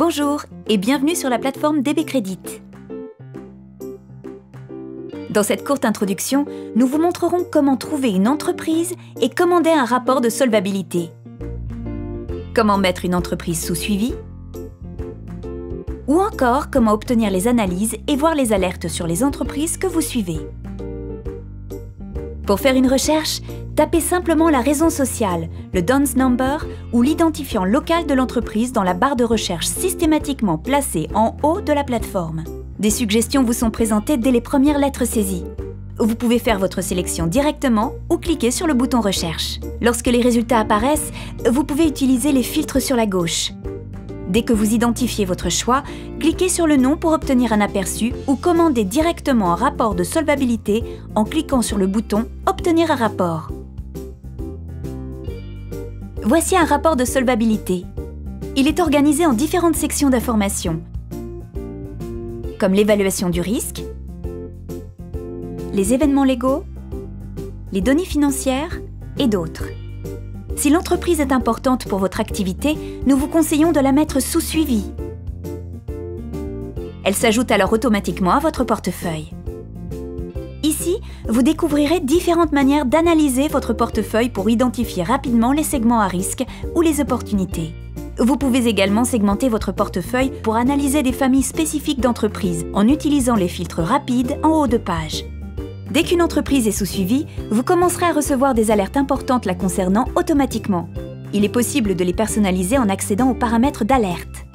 Bonjour et bienvenue sur la plateforme DB Credit. Dans cette courte introduction, nous vous montrerons comment trouver une entreprise et commander un rapport de solvabilité. Comment mettre une entreprise sous suivi? Ou encore comment obtenir les analyses et voir les alertes sur les entreprises que vous suivez. Pour faire une recherche, tapez simplement la raison sociale, le DONS number ou l'identifiant local de l'entreprise dans la barre de recherche systématiquement placée en haut de la plateforme. Des suggestions vous sont présentées dès les premières lettres saisies. Vous pouvez faire votre sélection directement ou cliquer sur le bouton Recherche. Lorsque les résultats apparaissent, vous pouvez utiliser les filtres sur la gauche. Dès que vous identifiez votre choix, cliquez sur le nom pour obtenir un aperçu ou commandez directement un rapport de solvabilité en cliquant sur le bouton Obtenir un rapport. Voici un rapport de solvabilité. Il est organisé en différentes sections d'informations, comme l'évaluation du risque, les événements légaux, les données financières et d'autres. Si l'entreprise est importante pour votre activité, nous vous conseillons de la mettre sous suivi. Elle s'ajoute alors automatiquement à votre portefeuille. Ici, vous découvrirez différentes manières d'analyser votre portefeuille pour identifier rapidement les segments à risque ou les opportunités. Vous pouvez également segmenter votre portefeuille pour analyser des familles spécifiques d'entreprises en utilisant les filtres rapides en haut de page. Dès qu'une entreprise est sous suivi, vous commencerez à recevoir des alertes importantes la concernant automatiquement. Il est possible de les personnaliser en accédant aux paramètres d'alerte.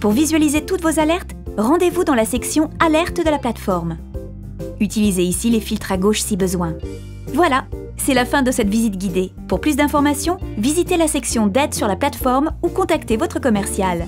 Pour visualiser toutes vos alertes, rendez-vous dans la section Alerte de la plateforme. Utilisez ici les filtres à gauche si besoin. Voilà, c'est la fin de cette visite guidée. Pour plus d'informations, visitez la section d'aide sur la plateforme ou contactez votre commercial.